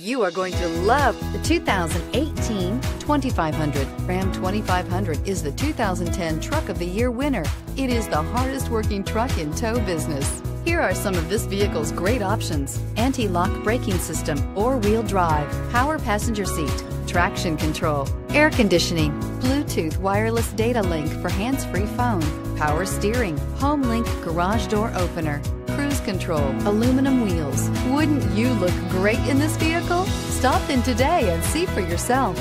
You are going to love the 2018 2500. Ram 2500 is the 2010 Truck of the Year winner. It is the hardest working truck in tow business. Here are some of this vehicle's great options. Anti-lock braking system, four-wheel drive, power passenger seat, traction control, air conditioning, Bluetooth wireless data link for hands-free phone, power steering, home link garage door opener, cruise control, aluminum wheels. You look great in this vehicle? Stop in today and see for yourself.